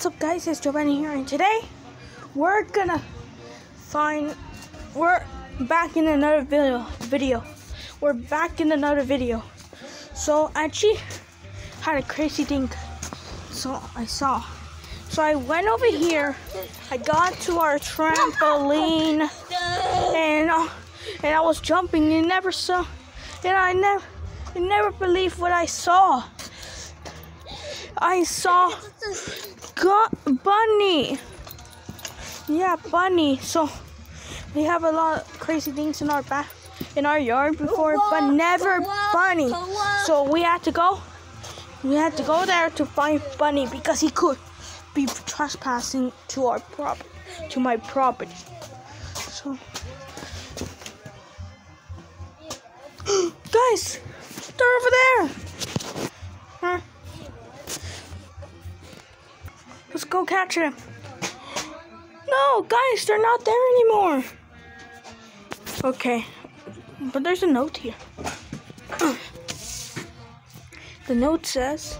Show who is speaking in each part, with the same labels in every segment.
Speaker 1: what's up guys, it's Giovanni here and today we're gonna find we're back in another video video. We're back in another video. So I actually had a crazy thing. So I saw. So I went over here, I got to our trampoline and uh, and I was jumping and never saw and I never I never believed what I saw. I saw Gu- Bunny. Yeah, Bunny. So we have a lot of crazy things in our back in our yard before, but never Bunny. So we had to go. We had to go there to find Bunny because he could be trespassing to our property, to my property. So, guys, they're over there. Let's go catch him. No, guys, they're not there anymore. Okay, but there's a note here. The note says,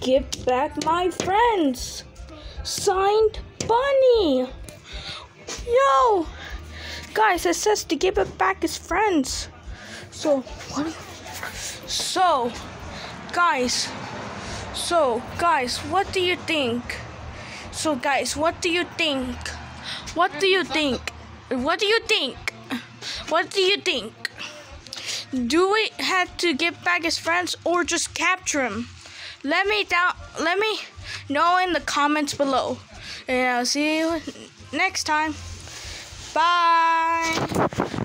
Speaker 1: Give back my friends. Signed Bunny. Yo! Guys, it says to give it back his friends. So, what? So, guys, so, guys, what do you think? So, guys, what do you think? What do you think? What do you think? What do you think? Do we have to give back his friends or just capture him? Let me down. Let me know in the comments below, and I'll see you next time. Bye.